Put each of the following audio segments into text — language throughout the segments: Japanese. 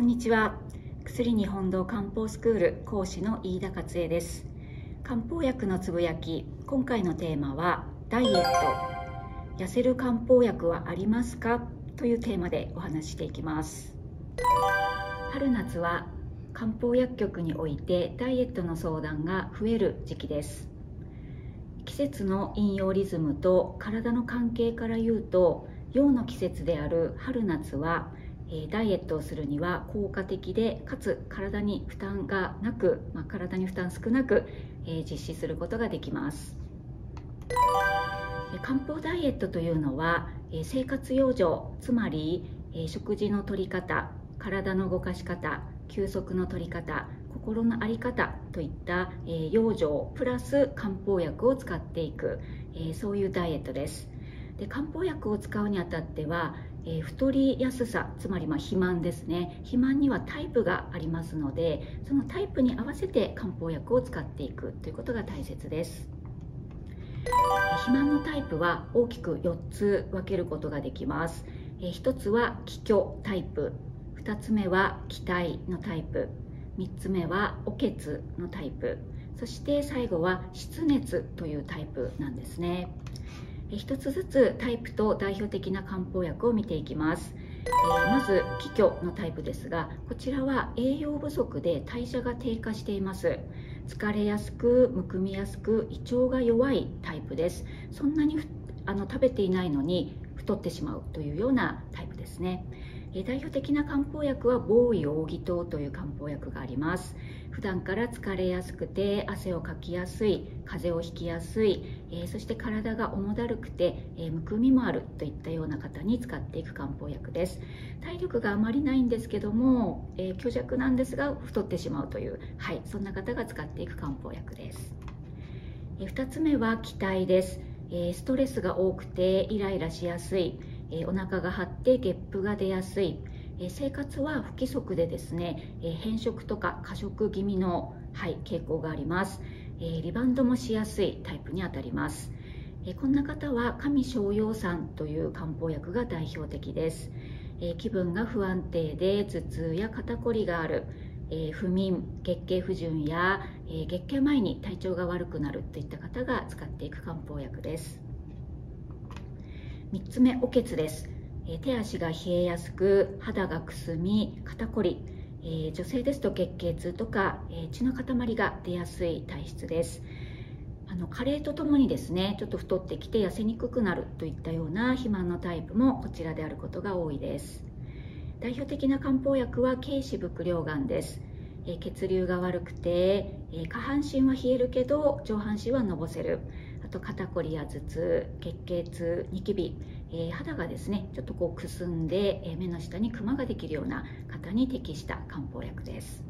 こんにちは。薬日本堂漢方スクール講師の飯田克恵です。漢方薬のつぶやき今回のテーマはダイエット。痩せる漢方薬はありますか？というテーマでお話していきます。春夏は漢方薬局においてダイエットの相談が増える時期です。季節の引用リズムと体の関係から言うと陽の季節である春夏はえダイエットをするには効果的でかつ体に負担がなく、まあ、体に負担少なくえ実施することができます。漢方ダイエットというのはえ生活養生つまりえ食事のとり方体の動かし方休息のとり方心の在り方といったえ養生プラス漢方薬を使っていくえそういうダイエットです。で漢方薬を使うにあたってはえー、太りやすさつまりま肥満ですね。肥満にはタイプがありますのでそのタイプに合わせて漢方薬を使っていくということが大切です。肥満のタイプは大きく4つ分けることができます、えー、1つは気虚タイプ2つ目は気体のタイプ3つ目はおけつのタイプそして最後は湿熱というタイプなんですね。一つずつタイプと代表的な漢方薬を見ていきます、えー、まず気虚のタイプですがこちらは栄養不足で代謝が低下しています。疲れやすくむくみやすく胃腸が弱いタイプです。そんなにあの食べていないのに太ってしまうというようなタイプですね。代表的な漢方薬は防胃扇糖という漢方薬があります。普段から疲れやすくて汗をかきやすい風邪をひきやすい、えー、そして体が重だるくて、えー、むくみもあるといったような方に使っていく漢方薬です。体力があまりないんですけども、えー、虚弱なんですが太ってしまうというはいそんな方が使っていく漢方薬です、え2つ目は気体です、えストレスが多くてイライラしやすい。えお腹が張ってゲップが出やすい、生活は不規則でですね、変色とか過食気味の、はい、傾向があります、リバウンドもしやすいタイプにあたります、こんな方は上昇陽酸という漢方薬が代表的です、気分が不安定で頭痛や肩こりがある、不眠月経不順や、月経前に体調が悪くなるといった方が使っていく漢方薬です。3つ目おけつです、え手足が冷えやすく肌がくすみ肩こり、え女性ですと月経痛とか、え血の塊が出やすい体質です。あの加齢とともにですねちょっと太ってきて痩せにくくなるといったような肥満のタイプもこちらであることが多いです。代表的な漢方薬は軽視伏量がんです。え血流が悪くて、え下半身は冷えるけど上半身はのぼせる。あと肩こりや頭痛月経痛ニキビ、えー、肌がですねちょっとこうくすんで、えー、目の下にクマができるような方に適した漢方薬です。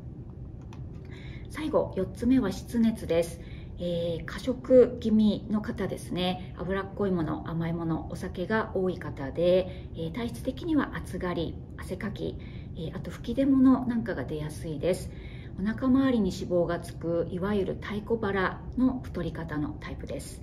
最後4つ目は湿熱です。えー、過食気味の方ですね。脂っこいもの甘いものお酒が多い方で、えー、体質的には暑がり汗かき、えー、あと吹き出物なんかが出やすいです。お腹周りに脂肪がつくいわゆる太鼓腹の太り方のタイプです。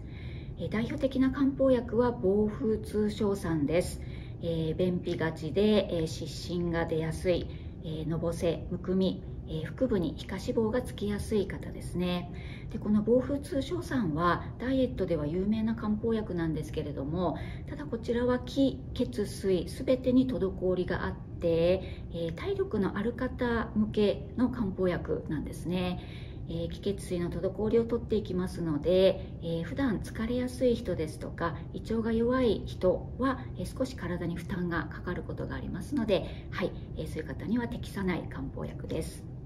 代表的な漢方薬は防風通症酸です、えー、便秘がちで、えー、湿疹が出やすい、えー、のぼせむくみ、え腹部に皮下脂肪がつきやすい方ですね。でこの防風通症酸はダイエットでは有名な漢方薬なんですけれどもただこちらは気血水すべてに滞りがあって、え体力のある方向けの漢方薬なんですね。えー、気血水の滞りをとっていきますので、えー、普段疲れやすい人ですとか胃腸が弱い人は、えー、少し体に負担がかかることがありますので、はいえー、そういう方には適さない漢方薬です。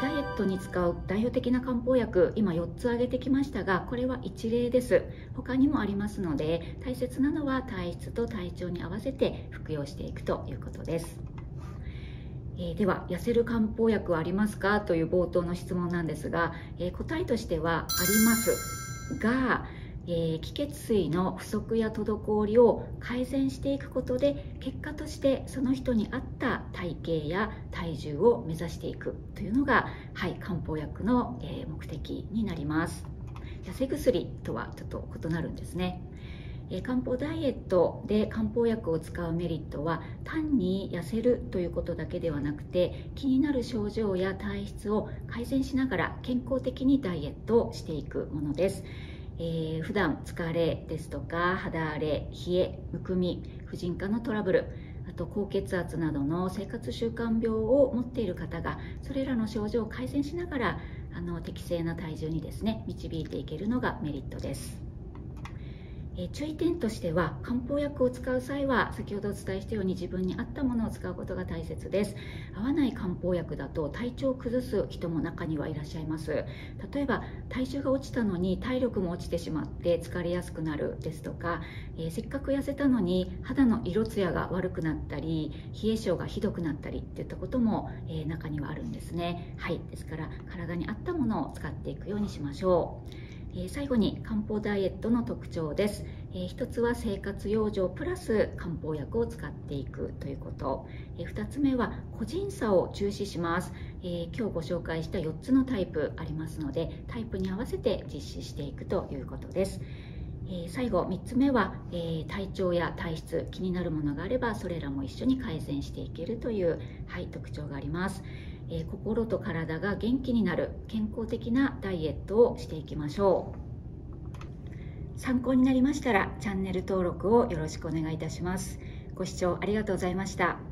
ダイエットに使う代表的な漢方薬今4つ挙げてきましたがこれは一例です他にもありますので大切なのは体質と体調に合わせて服用していくということですえー、では痩せる漢方薬はありますか？という冒頭の質問なんですが、えー、答えとしてはあります。が、えー、気血水の不足や滞りを改善していくことで結果としてその人に合った体型や体重を目指していくというのが、はい、漢方薬の、え目的になります。痩せ薬とはちょっと異なるんですね。え漢方ダイエットで漢方薬を使うメリットは単に痩せるということだけではなくて気になる症状や体質を改善しながら健康的にダイエットをしていくものです。えー、普段疲れですとか肌荒れ冷えむくみ婦人科のトラブルあと高血圧などの生活習慣病を持っている方がそれらの症状を改善しながらあの適正な体重にですね導いていけるのがメリットです。え注意点としては漢方薬を使う際は先ほどお伝えしたように自分に合ったものを使うことが大切です。合わない漢方薬だと体調を崩す人も中にはいらっしゃいます。例えば体重が落ちたのに体力も落ちてしまって疲れやすくなるですとか、えー、せっかく痩せたのに肌の色艶が悪くなったり冷え性がひどくなったりっていったことも、えー、中にはあるんですね。はい。ですから体に合ったものを使っていくようにしましょう。え最後に漢方ダイエットの特徴です、え1つは生活養生プラス漢方薬を使っていくということ、え2つ目は個人差を重視します、え今日ご紹介した4つのタイプありますのでタイプに合わせて実施していくということです。え最後3つ目は、え体調や体質気になるものがあればそれらも一緒に改善していけるという、はい、特徴があります。え心と体が元気になる健康的なダイエットをしていきましょう。参考になりましたらチャンネル登録をよろしくお願いいたします。ご視聴ありがとうございました。